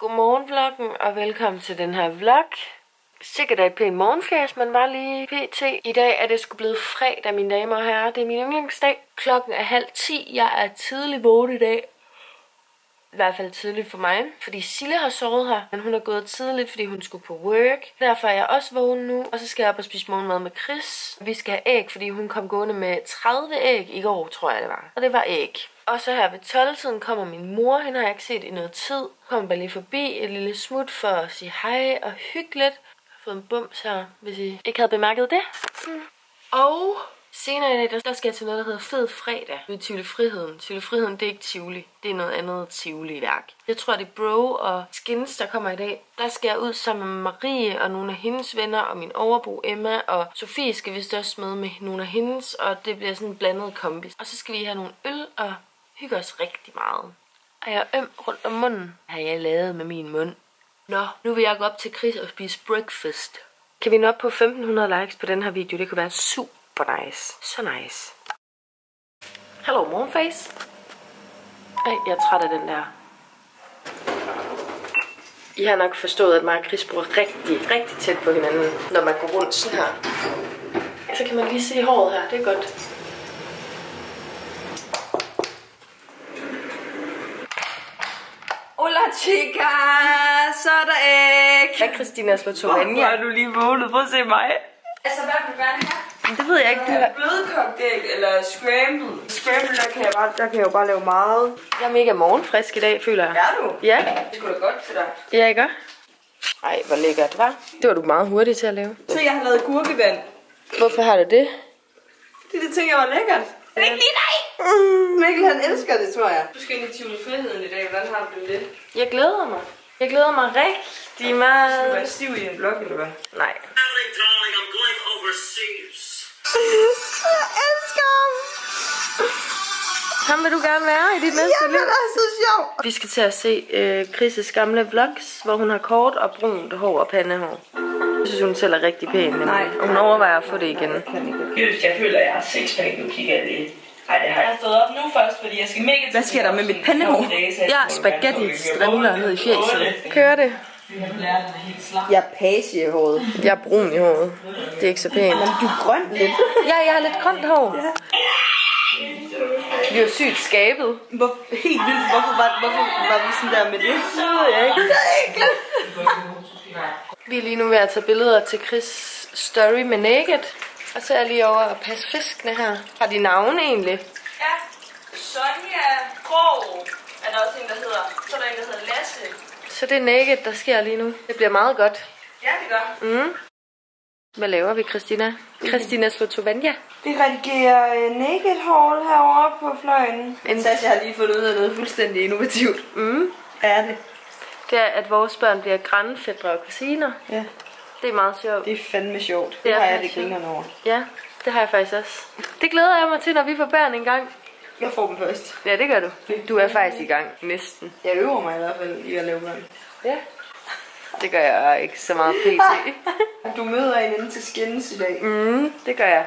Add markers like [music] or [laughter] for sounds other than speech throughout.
Godmorgen vloggen, og velkommen til den her vlog. Sikkert et pænt morgenflæs, men var lige pt. I dag er det sgu blevet fredag, mine damer og herrer. Det er min yndlingsdag. Klokken er halv ti. Jeg er tidlig vågen i dag. I hvert fald tidligt for mig, fordi Sille har sovet her, men hun er gået tidligt, fordi hun skulle på work. Derfor er jeg også vågen nu, og så skal jeg op og spise morgenmad med Chris. Vi skal have æg, fordi hun kom gående med 30 æg i går, tror jeg det var. Og det var æg. Og så her ved 12-tiden kommer min mor, hende har jeg ikke set i noget tid. Kommer bare lige forbi et lille smut for at sige hej og hyggeligt. Jeg har fået en bums her, hvis I ikke havde bemærket det. Mm. Og senere i dag, der- der skal jeg til noget, der hedder Fed Fredag. ved Tivoli Friheden. Tivoli Friheden, det er ikke Tivoli. Det er noget andet Tivoli-værk. Jeg tror, det er Bro og Skins, der kommer i dag. Der skal jeg ud sammen med Marie og nogle af hendes venner, og min overbo Emma, og Sofie skal vist også med med nogle af hendes, og det bliver sådan en blandet kombi. Og så skal vi have nogle øl og hygge os rigtig meget. Og jeg er øm rundt om munden, har jeg lavet med min mund. Nå, nu vil jeg gå op til Chris og spise breakfast. Kan vi nå op på 1500 likes på den her video? Det kunne være super nice. Så nice. Hallo, morgenface. Ej, jeg er træt af den der. I har nok forstået, at mig og Chris bor rigtig, rigtig tæt på hinanden, når man går rundt sådan her. Så kan man lige se håret her, det er godt. Hola chica, så er der æg. Hvad Christina slår Hvor er du lige vågnet? Prøv at se mig. Altså, hvad vil du gerne have? Det ved jeg ikke, du har... Blødkogt æg eller scrambled? Scrambled, der kan, jeg bare, der kan jeg jo bare lave meget. Jeg er mega morgenfrisk i dag, føler jeg. Er du? Ja, Det skulle da godt til dig. ja ikke? Ej, hvor lækkert, var. Det var du meget hurtig til at lave. Se, jeg har lavet gurkevand. Hvorfor har du det? Det, det tænker jeg var lækkert. Er det ikke lige dig? Mm, Mikkel, han elsker det, tror jeg. Du skal ind i Tivoli Friheden i dag. Hvordan har du det? Jeg glæder mig. Jeg glæder mig rigtig Du meget. er stiv i en blok, eller hvad? Nej. I'm going overseas. Jeg elsker ham. Ham vil du gerne være i dit næste liv. er så sjov. Vi skal til at se øh, Chris' gamle vlogs, hvor hun har kort og brunt hår og pandehår. Jeg synes, hun selv er rigtig pæn. nemlig. Nej. Hun overvejer at få det igen. Seriøst, jeg føler, at jeg har sixpack. Nu kigger jeg lige. Ej, det har jeg stået op nu først, fordi jeg skal mega... Hvad sker der med mit pandehår? Ja, spaghetti strimler ned i fjeset. Kører det? Jeg er page i håret. Jeg er brun i håret. Det er ikke så pænt. Du er grøn lidt. Ja, jeg har lidt grønt hår. Vi er jo sygt skabet. Hvor, helt vildt. Hvorfor var, hvorfor var vi sådan der med det? Det ved jeg ikke. Vi er lige nu ved at tage billeder til Chris' story med Naked. Og så er jeg lige over at passe fiskene her. Har de navne egentlig? Ja, Sonja Grov er der også en, der hedder. Så er der en, der hedder Lasse. Så det er Naked, der sker lige nu. Det bliver meget godt. Ja, det gør. Mm. Hvad laver vi, Christina? Christina Slotovanja. Vi redigerer uh, naked haul herovre på fløjen. En- Sasha har lige fundet ud af noget fuldstændig innovativt. Mm. Hvad er det? Det er, at vores børn bliver grandfædre og kusiner. Ja, Det er meget sjovt. det er fandme sjovt. Det, Det har jeg det grinerne over. Ja, det har jeg faktisk også. Det glæder jeg mig til, når vi får børn engang. Jeg får dem først. Ja, det gør du. Du er faktisk i gang. Næsten. Jeg øver mig i hvert fald i at lave børn. Ja. Det gør jeg ikke så meget pt. [laughs] Du møder en inde til skins i dag. Mm, det gør jeg.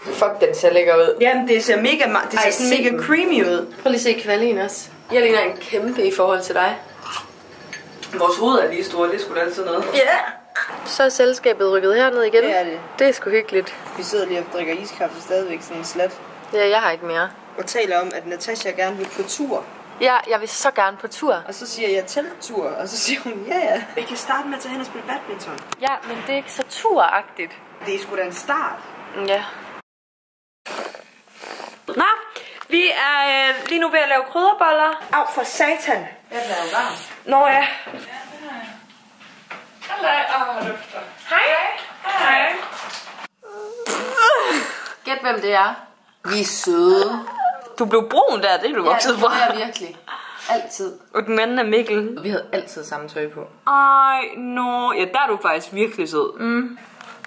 Fuck, den ser lækker ud. Jamen, det ser mega, ma- det ser Ej, sådan mega creamy ud. Prøv lige at se kvalien også. Jeg ligner en kæmpe i forhold til dig. Vores hoved er lige store, det skulle altid noget. Ja. Så er selskabet rykket herned igen. Det er det. Det er sgu hyggeligt. Vi sidder lige og drikker iskaffe stadigvæk sådan en slat. Ja, jeg har ikke mere. Og taler om, at Natasha gerne vil på tur. Ja, jeg vil så gerne på tur. Og så siger jeg telttur, og så siger hun, ja ja. Vi kan starte med at tage hen og spille badminton. Ja, men det er ikke så turagtigt. Det er sgu da en start. Ja. Nå, vi er øh, lige nu ved at lave krydderboller. Au for satan. Jeg bliver jo varm. Nå ja. Hej. Hej. Gæt hvem det er. Vi er søde. Du blev brun der, det er du Ja, vokset det fra. er jeg virkelig. Altid. Og den anden er Mikkel. Vi havde altid samme tøj på. Ej, no. Ja, der er du faktisk virkelig sød. Mm.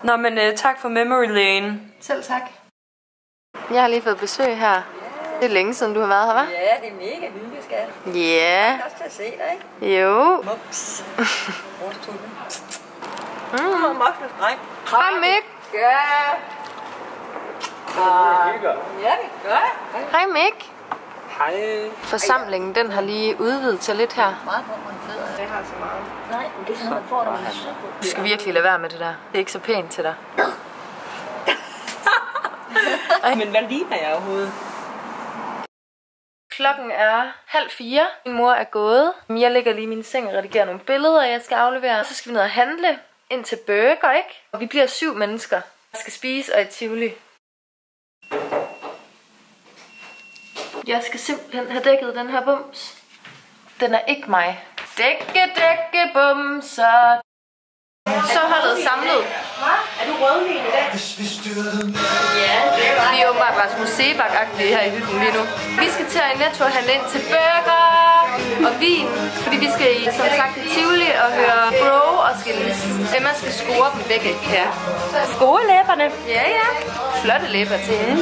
Nå, men uh, tak for memory lane. Selv tak. Jeg har lige fået besøg her. Det er længe siden, du har været her, hva'? Ja, det er mega hyggeligt, skat. Ja. Jeg er også til at se dig, ikke? Jo. Mops. [laughs] Vores tulle. Mm. Og Mops. Hej, Mik. Ja. Ja, det gør jeg. Hej, Mik. Hej. Forsamlingen, den har lige udvidet sig lidt her. Meget. Jeg har så meget. Nej, men det er sådan man får, så Du skal virkelig lade være med det der. Det er ikke så pænt til dig. [laughs] Men hvad ligner jeg overhovedet? Klokken er halv fire. Min mor er gået. Jeg ligger lige i min seng og redigerer nogle billeder, jeg skal aflevere. Så skal vi ned og handle ind til burger, ikke? Og vi bliver syv mennesker. Jeg skal spise og i Tivoli. Jeg skal simpelthen have dækket den her bums. Den er ikke mig. Dække, dække, bumser. Så holdet samlet. Er du rødvin i dag? Vi er åbenbart Rasmus Sebak-agtige her i hytten lige nu. Vi skal til at Netto og handle ind til burger og vin, fordi vi skal i, som sagt i Tivoli og høre skilles. Emma skal score dem begge. Ja. Score læberne. Ja, ja. Flotte læber til. Mm.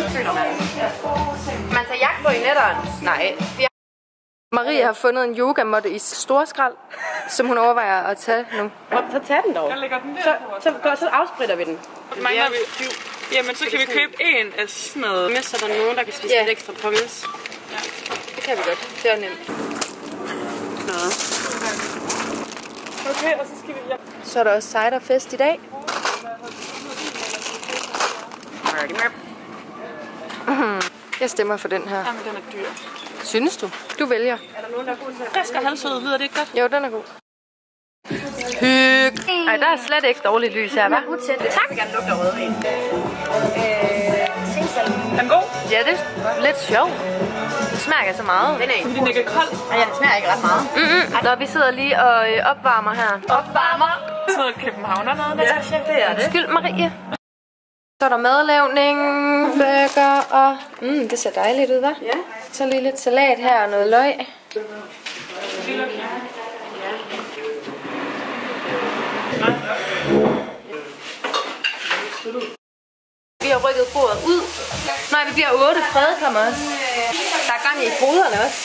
Man tager jagt på i netteren. Nej. Marie har fundet en yogamåtte i storskrald, som hun overvejer at tage nu. Så tag den dog. Jeg lægger den der Så, så, så, så afspritter vi den. Mangler vi? Jamen, så kan vi købe en af sådan noget. Med, så der er nogen, der kan spise Ja. lidt ekstra pommes. Det kan vi godt. Det er nemt. Okay, og så skal vi... Så er der også ciderfest i dag. Jeg stemmer for den her. Jamen, den er dyr. Synes du? Du vælger. Frisk og halvsød, lyder det ikke godt? Jo, den er god. Hyg. Ej, der er slet ikke dårligt lys her, hva'? Tak. Jeg gerne lugter rødvin. Er den god? Ja, det er lidt sjovt. Det smager ikke så meget. Den er Fordi den ikke er kold. Ja, den smager ikke ret meget. Mm-mm. Nå, vi sidder lige og øh, opvarmer her. Opvarmer. Sådan noget københavner noget, Natasha. Ja, det er det. Skyld, Marie. Så er der madlavning, burger og... Mm, det ser dejligt ud, hva'? Ja. Så lige lidt salat her og noget løg. Vi har rykket bordet ud. Nej, vi bliver otte. Fred kommer også. Der er gang i hoderne også.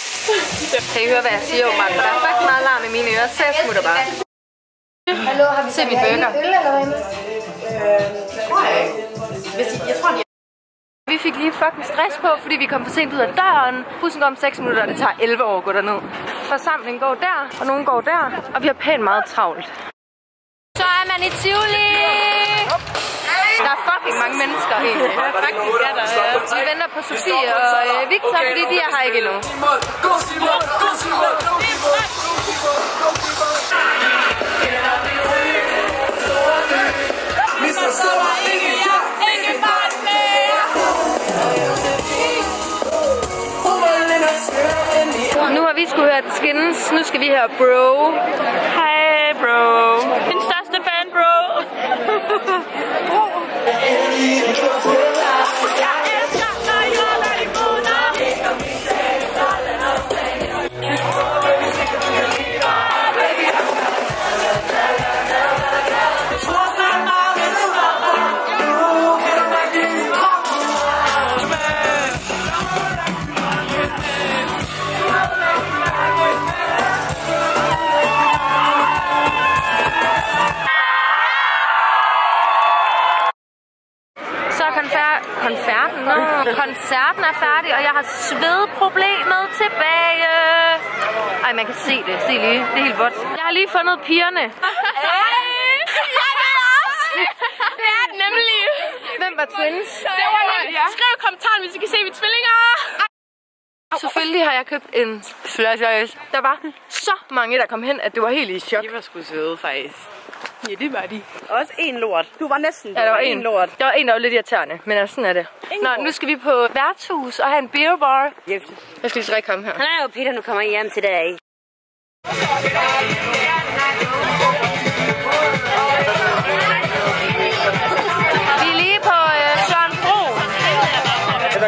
Kan I høre, hvad jeg siger? For der er faktisk meget larm i mine ører, så jeg smutter bare. Hallo, har vi Se min burger. øl eller hvad? Hvis, jeg tror, de Vi fik lige fucking stress på, fordi vi kom for sent ud af døren. Bussen går om 6 minutter, og det tager 11 år at gå derned. Forsamlingen går der, og nogen går der, og vi har pænt meget travlt. Så er man i Tivoli! Der er fucking mange mennesker egentlig. Faktisk er der. Ja. Vi venter på Sofie og øh, Victor, fordi de er her ikke endnu. Nu har vi skulle hørt skins, nu skal vi høre Bro. Hej, bro. Din største fan, bro. [laughs] Så koncerten er færdig, og jeg har svedproblemet tilbage. Ej, man kan se det. Se lige. Det er helt vådt. Jeg har lige fundet pigerne. [laughs] Det er det nemlig. Hvem var twins? Det var ja. Skriv i kommentaren, hvis I kan se mine tvillinger. Selvfølgelig har jeg købt en flash Der var så mange, der kom hen, at det var helt i chok. De var sgu søde, faktisk. Ja, det var de. Også en lort. Du var næsten Ja, der var en. lort. Der var en, der var lidt irriterende, men altså, sådan er det. Nå, nu skal vi på værtshus og have en beer bar. Jeg skal lige så komme her. Hallo Peter, nu kommer jeg hjem til dig. Vi er lige på øh, Søren Bro. Det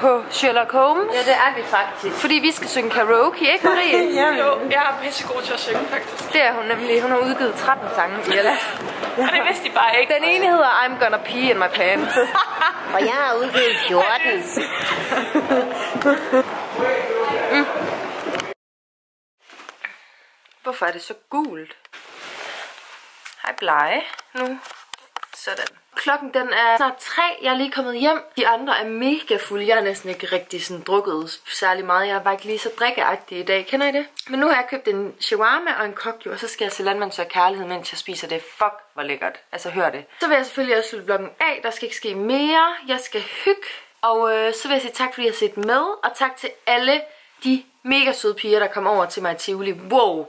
på Sherlock Holmes. Ja, det er vi faktisk. Fordi vi skal synge karaoke, ikke Marie? [laughs] Ja, jo, jeg er pissegod til at synge, faktisk. Det er hun nemlig. Hun har udgivet 13 sange Ella. Og det vidste de bare ikke. Den ene hedder I'm Gonna Pee in My Pants. [laughs] Og jeg har udgivet 14. Hvorfor er det så gult? Hej blege. Nu. Sådan. Klokken den er snart tre. Jeg er lige kommet hjem. De andre er mega fulde. Jeg er næsten ikke rigtig sådan drukket særlig meget. Jeg var ikke lige så drikkeagtig i dag. Kender I det? Men nu har jeg købt en shawarma og en kokju, og så skal jeg se landmands og kærlighed, mens jeg spiser det. Fuck, hvor lækkert. Altså, hør det. Så vil jeg selvfølgelig også slutte vloggen af. Der skal ikke ske mere. Jeg skal hygge. Og øh, så vil jeg sige tak, fordi I har set med. Og tak til alle de mega søde piger, der kom over til mig i Tivoli. Wow!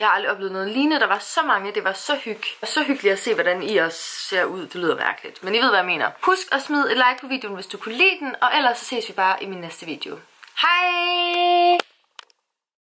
Jeg har aldrig oplevet noget lignende. Der var så mange. Det var så hygg. Og så hyggeligt at se, hvordan I også ser ud. Det lyder mærkeligt. Men I ved, hvad jeg mener. Husk at smide et like på videoen, hvis du kunne lide den. Og ellers så ses vi bare i min næste video. Hej!